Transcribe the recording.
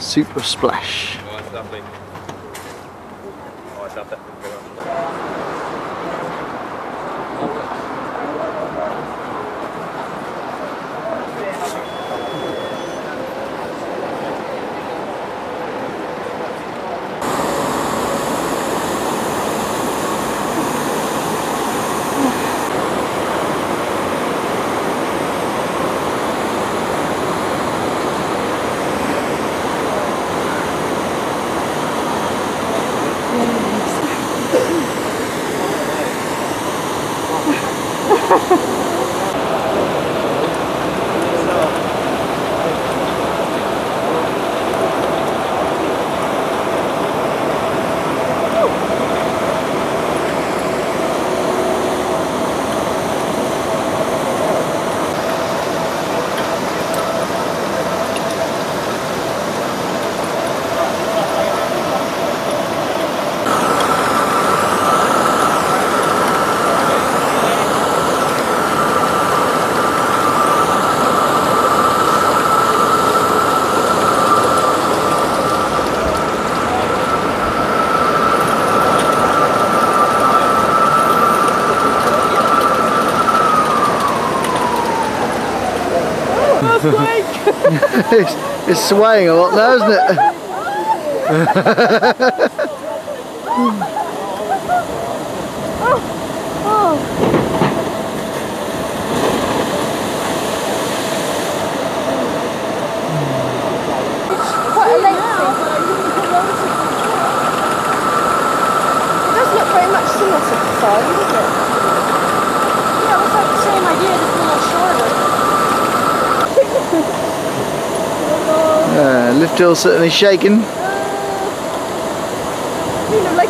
Super Splash. Oh, Ha ha ha. It's lovely. I love that. it's, swaying a lot now, isn't it? quite a. lift hill certainly shaking. Uh, you know, like